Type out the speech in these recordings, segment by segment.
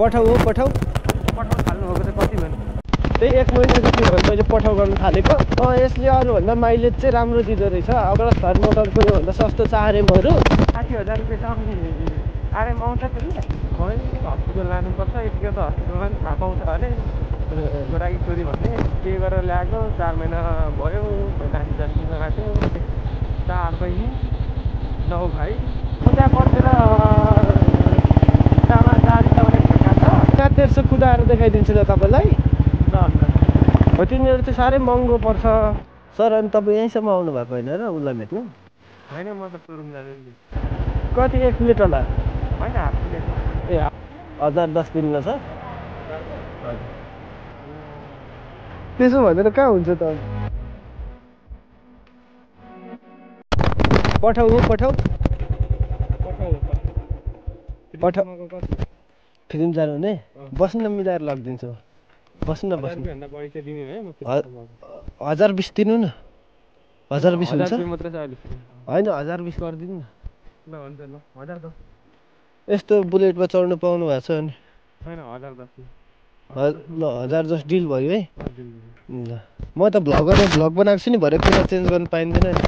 पठाउ हो पठाउ पठाउनु थाल्नुभएको चाहिँ कति भयो? त्यही एक महिना जति भयो मैले पठाउ गर्न थालेको। अँ यसले अरूभन्दा माइलेज चाहिँ राम्रो दिँदो रहेछ। अब थर्ड मोटरको योभन्दा सस्तो छ आरएमहरू। साठी हजार रुपियाँ छ अनि आरएम आउँछ त्यसले खै हस्पिटल लानुपर्छ यतिको त हस्पिटलमा पनि थाहा पाउँछ। अरे छोराकी छोरी भन्ने के गरेर ल्याएको? चार महिना भयो नानी जन्मिन आँट्यो चार बहिनी नौ भाइ। म त्यहाँ पर्खेर चामा त तेर्सो कुदाएर देखाइदिन्छु ल तपाईँलाई। ल हो तिनीहरू चाहिँ साह्रै महँगो पर्छ। सर अनि तपाईँ यहीँसम्म आउनु भएको होइन र उसलाई भेट्नु? होइन म त कति एक प्लेट होला? होइन हाफ ए हजार दस दिनु सर। त्यसो भनेर कहाँ हुन्छ त? पठाउ हो पठाउ पठाउ फिल्म जानु हुने बस्नु न मिलाएर लगिदिन्छु। बस्नु न बस्नु। हजार बिस दिनु न। हजार बिस हुन्छ? होइन हजार बिस गरिदिनु न। ल हुन्छ ल हजार दस। यस्तो बुलेटमा चढ्नु पाउनु भएको छ अनि होइन हजार दस। ल हजार जस डिल भयो है। ल म त भ्लगर भ्लग बनाएको छु नि भरे कुरा चेन्ज गर्नु पाइँदैन नि।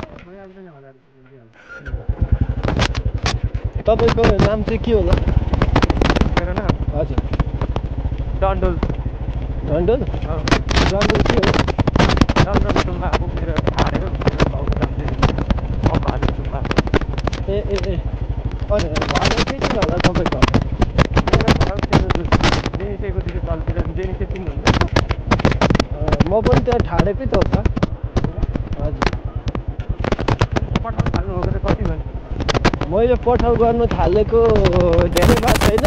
तपाईँको नाम चाहिँ के होला मेरो न हजुर डन्डोल डन्डोल डन्डोल के हो डन्डोल सुम्बा अब मेरो ठाडे हो मेरो भाउको नाम चाहिँ अभाले सुम्बा ए ए ए अनि भाडा के के होला तपाईँको मेरो घर जेनिसेको त्यो तलतिर जेनिसे चिन्नुहुन्छ म पनि त्यहाँ ठाडेकै त हो त हजुर पठाउनु थाल्नुभएको चाहिँ कति भयो मैले पठाउ गर्नु थालेको धेरै भएको छैन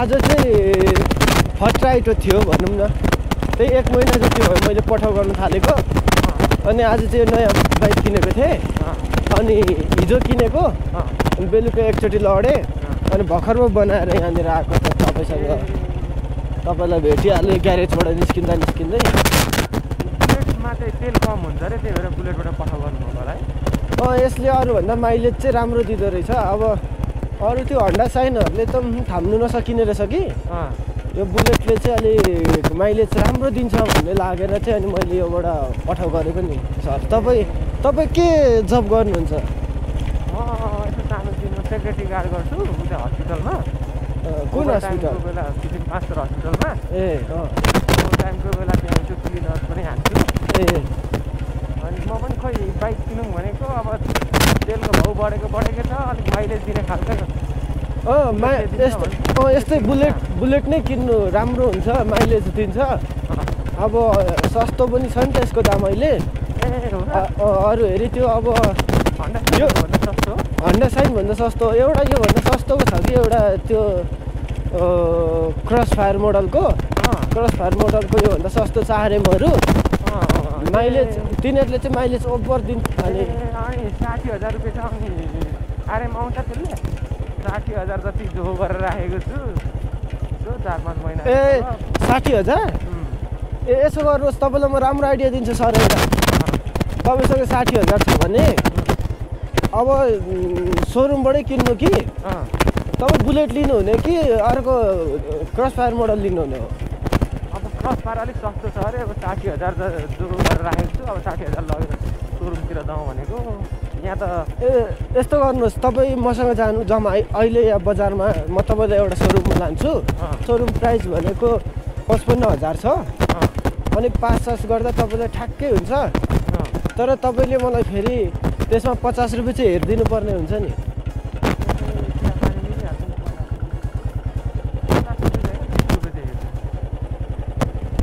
आज चाहिँ फर्स्ट राइट थियो भनौँ न त्यही एक महिना जति भयो मैले पठाउ गर्नु थालेको। अनि आज चाहिँ नयाँ बाइक किनेको थिएँ। अनि हिजो किनेको। अनि बेलुका एकचोटि लडेँ। अनि भर्खरमा बनाएर यहाँनिर आएको त तपाईँसँग। तपाईँलाई भेटिहालेँ ग्यारेजबाट निस्किँदा निस्किँदै। बुलेटमा चाहिँ तेल कम हुन्छ अरे त्यही भएर बुलेटबाट पठाउ गर्नुभएको होला है अँ यसले अरूभन्दा माइलेज चाहिँ राम्रो दिँदो रहेछ। अब अरू त्यो हन्डा साइनहरूले त उम्, थाम्नु नसकिने रहेछ कि? यो बुलेटले चाहिँ अलिक माइलेज राम्रो दिन्छ भन्ने लागेर चाहिँ अनि मैले योबाट पठाउ गरेको नि सर। तपाईँ तपाईँ के जब गर्नुहुन्छ? म यसो सानो दिनमा सेक्रेटरी गार्ड गर्छु उता हस्पिटलमा। कुन हस्पिटल? बेला मास्टर हस्पिटलमा। ए टाइमको बेला त्यहाँ त्यो क्लिनर पनि हान्छु। ए अनि म पनि खोइ बाइक किनौँ भनेको अब तेलको भाउ बढेको बढेकै छ अलिक माइलेज दिने खालको। अँ मा यस्तै अँ यस्तै बुलेट बुलेट नै किन्नु राम्रो हुन्छ माइलेज दिन्छ। अब सस्तो पनि छ नि त यसको दाम अहिले। अरू हेरी त्यो अब यो- भन्दा सस्तो? हो हन्डा साइनभन्दा सस्तो। एउटा योभन्दा सस्तोको छ कि एउटा त्यो क्रस फायर मोडलको क्रस फायर मोडलको योभन्दा सस्तो छ आरएमहरू माइलेज तिनीहरूले चाहिँ माइलेज ओभर दिन अनि ए, अनि साठी हजार रुपियाँ छ अनि आरएम आउँछ त्यसले? साठी हजार जति जो गरेर राखेको छु। चार पाँच महिना ए। साठी हजार ए यसो गर्नुहोस् तपाईँलाई म राम्रो आइडिया दिन्छु सर एउटा। तपाईँसँग साठी हजार छ भने अब सोरुमबाटै किन्नु कि? तपाईँ बुलेट लिनुहुने कि अर्को क्रस फायर मोडल लिनुहुने हो? अब क्रस पार अलिक सस्तो छ अरे अब साठी हजार ज- जो गरेर राखेको छु अब साठी हजार लगेर सोरुमतिर जाउँ भनेको। यहाँ त ए यस्तो गर्नुहोस् तपाईँ मसँग जानु जम्मा अहिले यहाँ बजारमा म तपाईँलाई एउटा सोरुममा लान्छु। सोरुम प्राइस भनेको पचपन्न हजार छ। अनि पाँच सास गर्दा तपाईँलाई ठ्याक्कै हुन्छ। तर तपाईँले मलाई फेरि त्यसमा पचास रुपियाँ चाहिँ हेरिदिनु पर्ने हुन्छ नि।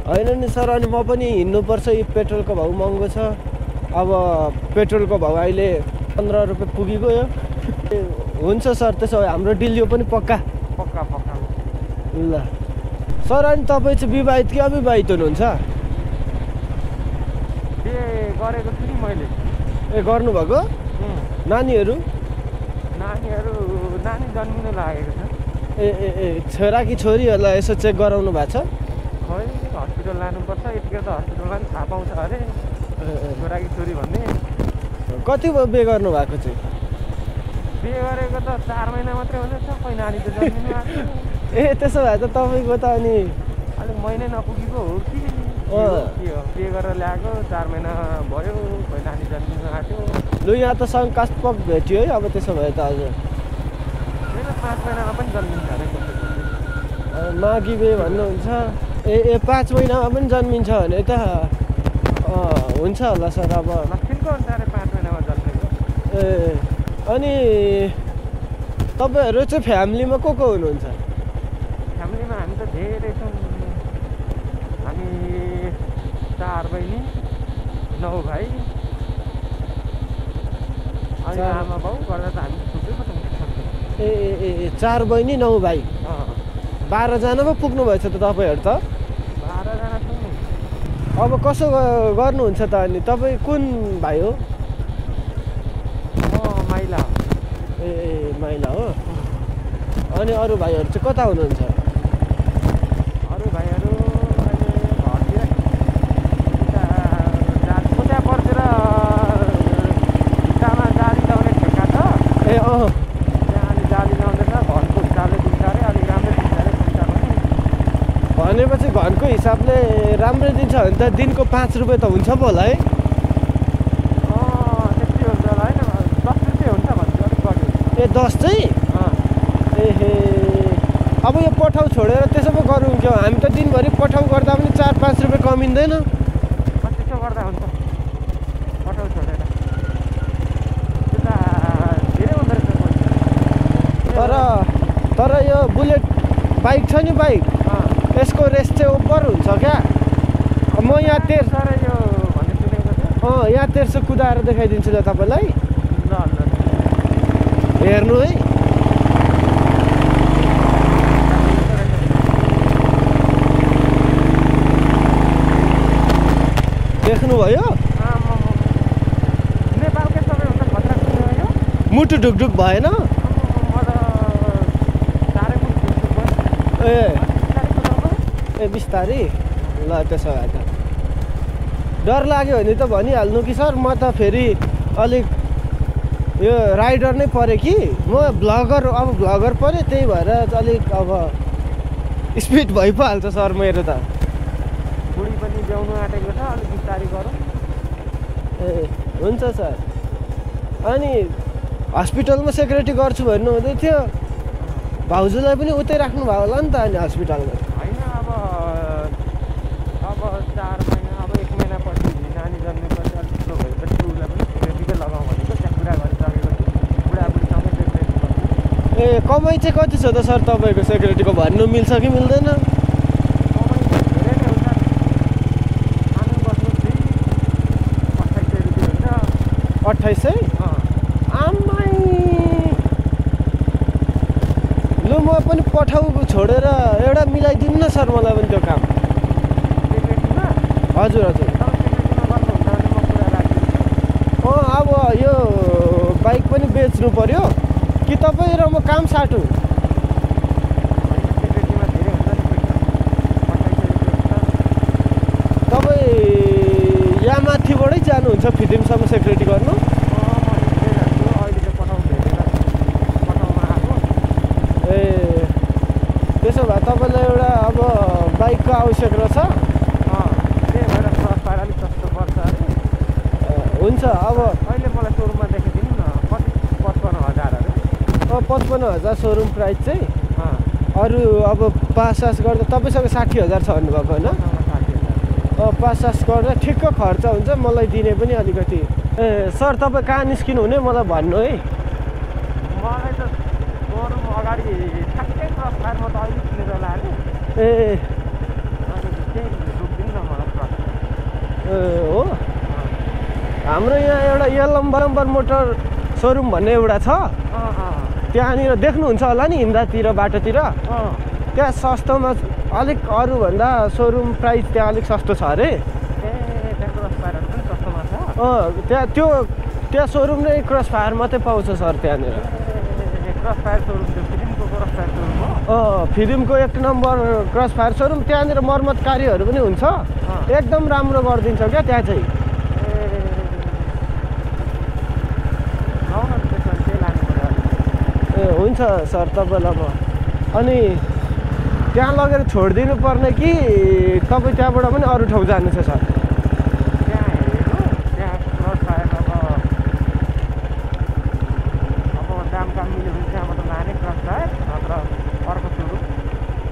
होइन नि सर अनि म पनि हिँड्नुपर्छ यो पेट्रोलको भाउ महँगो छ। अब पेट्रोलको भाउ अहिले पन्ध्र रुपियाँ पुगिगयो। ए, हुन्छ सर त्यसो भए हाम्रो डिल यो पनि पक्का? पक्का पक्का। ल। सर अनि तपाईँ चाहिँ विवाहित कि अविवाहित हुनुहुन्छ? बिहे गरेको छु नि मैले। ए गर्नुभएको? नानीहरू? नानीहरू नानी जन्मिनु लागेको छ। ए ए ए छोरा कि छोरीहरूलाई यसो चेक गराउनु भएको छ? खै हस्पिटल लानुपर्छ यतिखेर त हस्पिटलमा पनि थाहा पाउँछ। अरे। ए, छोरा भन्ने? कति भयो बे गर्नु भएको चाहिँ बिहे गरेको त चार महिना मात्रै हुँदैछ खै नानी त आएको ए त्यसो भए त तपाईँको त अनि अलिक महिनै नपुगेको हो कि? के अँ। हो, के हो? के गरेर ल्याएको चार महिना भयो खोइ नानी जन्मिनु आँट्यो लु यहाँ त शङ्कास्पद भेट्यो है अब त्यसो भए त हजुर मेरो पाँच महिनामा पनि जन्मिन्छ अरे माघी बे भन्नुहुन्छ। ए ए पाँच महिनामा पनि जन्मिन्छ भने त हुन्छ होला सर अब ए अनि तपाईँहरू चाहिँ फ्यामिलीमा को को हुनुहुन्छ? फ्यामिलीमा हामी त धेरै छौँ। हामी चार बहिनी नौ भाइ। अनि आमा बाउ गर्दा त हामी ए ए ए चार बहिनी नौ भाइ। अँ। बाह्रजना पो पुग्नु भएछ त तपाईँहरू त? अब कसो गर्नुहुन्छ त अनि तपाईँ कुन भाइ हो? माइला ए माइला हो। अनि अरू भाइहरू चाहिँ कता हुनुहुन्छ अरू भाइहरू अहिले घरतिर उता जा- उता पर्तिर भित्तामा जाली लाउने ठेक्का छ ए अँ त्यहाँ अलि जाली लाउँदैछ घरको हिसाबले दिन्छ अरे अलिक राम्रै दिन्छ अरे पैसा पनि भनेपछि घरको हिसाबले दिन्छ भने त दिनको पाँच रुपियाँ त हुन्छ पो होला है। ए दस चाहिँ? अँ। एहे अब यो पठाउ छोडेर त्यसो पो गरौँ क्या। हामी त दिनभरि पठाउ गर्दा पनि चार पाँच रुपियाँ कमिँदैन। त्यसो गर्दा हुन्छ। पठाउ छोडेर। तर तर यो बुलेट बाइक छ नि बाइक? यसको रेस चाहिँ ओभर हुन्छ क्या? म यहाँ तेर सर यो भन्ने सुनेको थियो अँ यहाँ तेर्सो कुदाएर देखाइदिन्छु ल तपाईँलाई हेर्नु है देख्नुभयो मुटु ढुकढुक भएन ए ए बिस्तारी ल त्यसो भए त डर लाग्यो भने त भनिहाल्नु कि सर म त फेरि अलिक यो राइडर नै परेँ कि। म भ्लगर अब भ्लगर परेँ त्यही भएर अलिक अब स्पिड भइ पो हाल्छ सर मेरो त। बुढी पनि ल्याउनु आँटेको छ अलिक बिस्तारै गरौँ। ए हुन्छ सर। अनि हस्पिटलमा सेक्युरिटी गर्छु भन्नुहुँदै थियो। भाउजूलाई पनि उतै राख्नु भयो होला नि त अनि हस्पिटलमा होइन अब अब चार महिना अब एक महिनापछि नानी जन्मेपछि अलिक ठुलो भएपछि उसलाई पनि सेक्युरिटीकै लगाउँ भनेको त्यहाँ कुरा गरिसकेको छु बुढाबुढीसँगै सेक्युरिटी गर्छु ए कमाइ चाहिँ कति छ त सर तपाईँको सेक्युरिटीको भन्नु मिल्छ कि मिल्दैन? अठाइस सय? आमाई लु म पनि पठाउ छोडेर एउटा मिलाइदिनु न सर मलाई पनि त्यो काम। हजुर हजुर। अँ अब यो बाइक पनि बेच्नु पर्यो। कि तपाईँ र म काम साटौँ। हुन्छ हुन्छ तपाईँ यहाँ माथिबाटै जानुहुन्छ फिदिमसम्म सेक्युरिटी गर्नु? ए त्यसो भए तपाईँलाई एउटा अब बाइकको आवश्यक रहेछ। अँ त्यही भएर क्रस पाएर अलिक सस्तो पर्छ अरे अ, हुन्छ अब अहिले मलाई सोरुममा देखाइदिनु न कति पचपन्न हजार अरे अब पचपन्न हजार सोरुम प्राइस चाहिँ। अरू अब पास सास गर्दा तपाईँसँग साठी हजार छ भन्नुभएको होइन? मसँग साठी हजार। अब पास सास गर्दा ठिक्क खर्च हुन्छ मलाई दिने पनि अलिकति। ए सर तपाईँ कहाँ निस्किनु हुने मलाई भन्नु है। ए हो? हाम्रो यहाँ एउटा यलम बरम्बर मोटर सोरुम भन्ने एउटा छ। त्यहाँनिर देख्नुहुन्छ होला नि हिम्दातिर बाटोतिर। त्यहाँ सस्तोमा अलिक अरूभन्दा सोरुम प्राइस त्यहाँ अलिक सस्तो छ अरे। अँ त्यहाँ त्यो त्यहाँ सोरुम नै क्रस फायर मात्रै पाउँछ सर त्यहाँनिर। अँ फिल्मको एक नम्बर क्रस फायर सोरुम त्यहाँनिर मर्मत कार्यहरू पनि हुन्छ। एकदम राम्रो गरिदिन्छ क्या त्यहाँ चाहिँ ए लौ न त्यसो भने त्यही लानु पऱ्यो अलिक। ए हुन्छ सर तपाईँलाई म। अनि त्यहाँ लगेर छोडिदिनु पर्ने कि तपाईँ त्यहाँबाट पनि अरू ठाउँ जानु छ सर?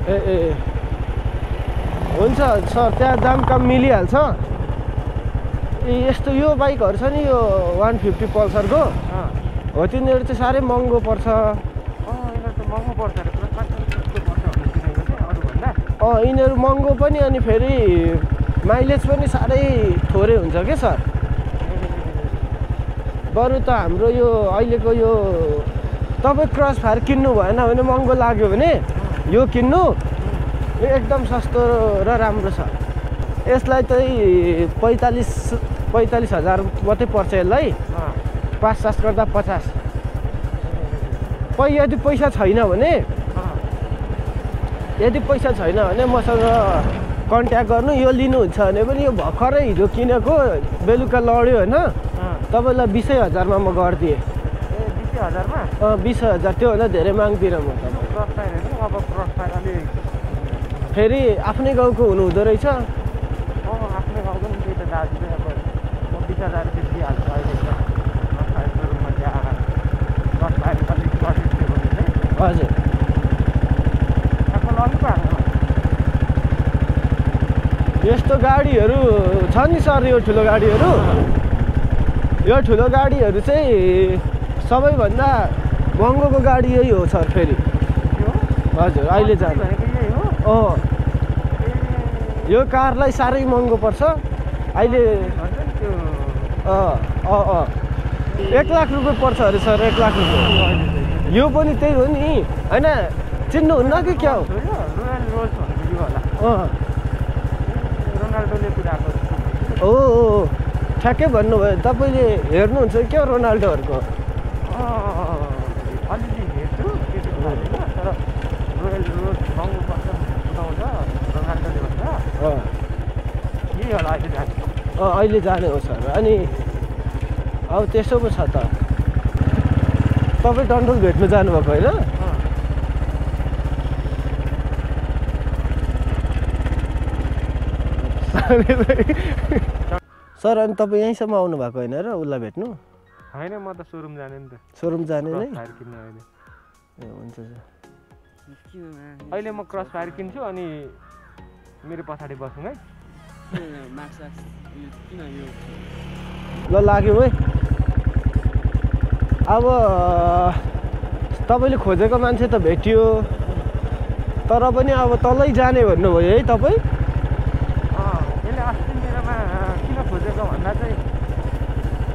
ए ए। हुन्छ सर त्यहाँ दाम काम मिलिहाल्छ। ए यस्तो यो बाइकहरू छ नि यो वान फिफ्टी पल्सरको। हो तिनीहरू चाहिँ साह्रै महँगो पर्छ। महँगो पर्छ अँ यिनीहरू महँगो पनि अनि फेरि माइलेज पनि साह्रै थोरै हुन्छ क्या सर? बरु त हाम्रो यो अहिलेको यो तपाईँ क्रस फायर किन्नु भएन भने महँगो लाग्यो भने यो किन्नु? यो एकदम सस्तो र राम्रो छ। यसलाई चाहिँ पैँतालिस पैँतालिस हजार मात्रै पर्छ यसलाई। पाँच सास गर्दा पचास। पै यदि पैसा छैन भने? यदि पैसा छैन भने मसँग कन्ट्याक्ट गर्नु यो लिनुहुन्छ भने पनि यो भर्खरै हिजो किनेको बेलुका लड्यो होइन? तपाईँलाई बिसै हजारमा म गरिदिएँ। हजारमा? बिस हजार त्योभन्दा धेरै माग्दिनँ म फेरि आफ्नै गाउँको हुनुहुँदो रहेछ अँ आफ्नै गाउँको नि त्यही त दाजु चाहिँ अब म बिस हजार रुपियाँ दिइहाल्छु अहिले त क्रस फायर सुरुमा त्यहाँ क्रस फायर अलिक सर्टेज थियो भने चाहिँ हजुर यस्तो गाडीहरू छ नि सर यो ठुलो गाडीहरू। यो ठुलो गाडीहरू चाहिँ सबैभन्दा महँगोको गाडी यही हो सर फेरि। हजुर अहिले जानु। अँ। यो कारलाई साह्रै महँगो पर्छ। अहिले अँ अँ अँ। एक लाख रुपियाँ पर्छ अरे सर एक लाख रुपियाँ। यो पनि त्यही हो नि होइन चिन्नुहुन्न कि क्या हो रोनाल्डोले कुदाएको हो। ठ्याक्कै भन्नुभयो तपाईँले हेर्नुहुन्छ क्या रोनाल्डोहरूको अलिअलि हेर्छु तर रोयल रोल्स महँगो पर्छ कुदाउँछ रोनाल्डोले भन्छ अँ यही होला अहिले जाने अहिले जाने हो सर अनि अब त्यसो पो छ त तपाईँ डन्डोल भेट्नु जानुभएको होइन? सर अनि तपाईँ यहीँसम्म आउनु भएको होइन र उसलाई भेट्नु? होइन म त सोरुम जाने नि त। सोरुम जाने नै? ए हुन्छ सर। अहिले म क्रस फायर किन्छु अनि मेरो पछाडि बसौँ है। ल लाग्यो है। अब तपाईँले खोजेको मान्छे त भेटियो। तर पनि अब तलै जाने भन्नुभयो है तपाईँ? यसले अस्ति मेरोमा किन खोजेको भन्दा चाहिँ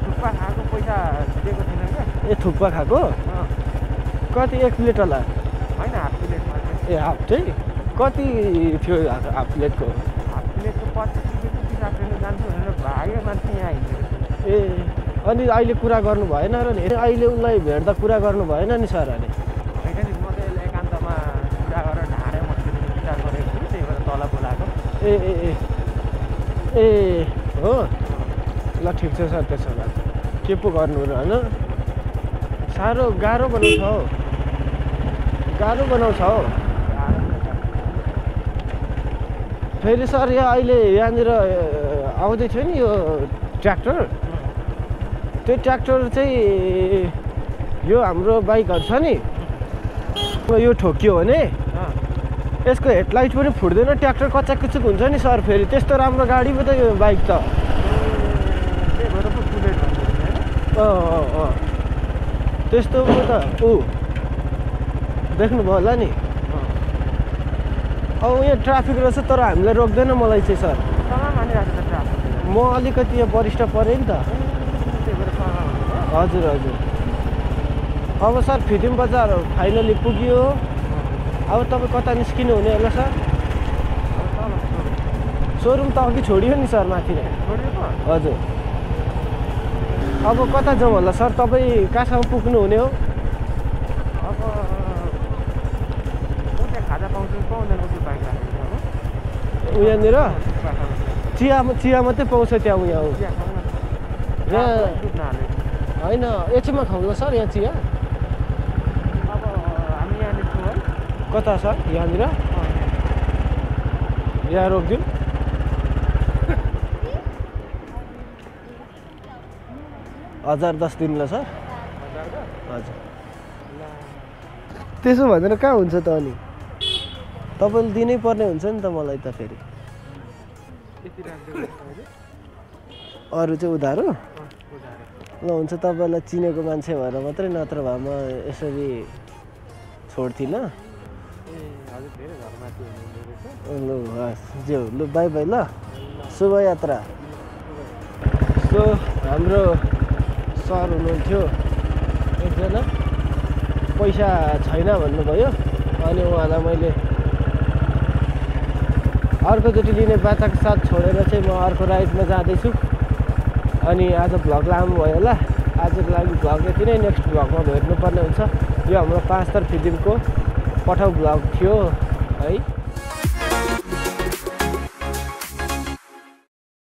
थुक्पा खाएको पैसा दिएको थिएन क्या। ए थुक्पा खाएको? कति एक प्लेट होला? होइन हाफ प्लेटमा चाहिँ ए हाफ चाहिँ? कति थियो हाफ प्लेटको? हाफ प्लेटको पच्चिस रुपियाँ जान्छु भनेर भाग्यो मान्छे यहाँ हिँडेको ए। अनि अहिले कुरा गर्नु भएन र नि अहिले उसलाई भेट्दा कुरा गर्नु भएन नि सर अनि होइन नि म चाहिँ यसलाई एकान्तमा कुरा गरेर ढाडे मस्तिर विचार गरेको छु त्यही भएर तल बोलाएको। ए ए ए ए हो? ल ठिक छ सर त्यसो भए। के पो गर्नु र होइन? साह्रो गाह्रो बनाउँछ हौ। गाह्रो बनाउँछ हौ। फेरि सर यहाँ अहिले यहाँनिर आउँदै थियो नि यो ट्र्याक्टर? त्यो ट्र्याक्टर चाहिँ यो हाम्रो बाइकहरू छ नि। यो ठोकियो भने यसको हेडलाइट पनि फुट्दैन ट्र्याक्टर कचाकुचुक हुन्छ नि सर फेरि। त्यस्तो राम्रो गाडी पो त यो बाइक त। अँ त्यस्तो पो त। ऊ। देख्नुभयो होला नि। अब यहाँ ट्राफिक रहेछ तर हामीलाई रोक्दैन मलाई चाहिँ सर। म अलिकति यहाँ वरिष्ठ परेँ नि त त्यही भएर सँग मान्छ हजुर हजुर। अब सर फिटिङ बजार फाइनली पुग्यो। अब तपाईँ कता निस्किनु हुने होला सर? सोरुम त अघि छोडियो नि सर माथि हजुर। अब कता जाउँ होला सर? तपाईँ कहाँसम्म पुग्नु हुने हो? अब खाजा पाउँछु पाउँदैन चिया चिया मात्रै पाउँछ त्यहाँ उहाँ। यहाँ। होइन एकछिनमा खाउँला सर यहाँ चिया अब हामी यहाँनिर छौँ है। कता सर यहाँनिर? यहाँ। रोकिदिउँ। हजार दस दिनु सर। हजारको हजुर। ल त्यसो भनेर कहाँ हुन्छ त अनि? तपाईँले दिनै पर्ने हुन्छ नि त मलाई त फेरि। अरू। चाहिँ उधारो? उधारो। ल हुन्छ तपाईँलाई चिनेको मान्छे भएर मात्रै नत्र भए म यसरी छोड्थिनँ। लु हस् ज्यू लु बाई बाई ल। शुभ यात्रा सो हाम्रो सर हुनुहुन्थ्यो। एकजना। पैसा छैन भन्नुभयो अनि उहाँलाई मैले अर्कोचोटि लिने बाचाको साथ छोडेर चाहिँ म अर्को राइडमा जाँदैछु। अनि आज भ्लग लामो भयो होला। आजको लागि भ्लग यति नै। नेक्स्ट भ्लगमा भेट्नुपर्ने हुन्छ। यो हाम्रो पाँच फिल्मको पठाउ भ्लग थियो है।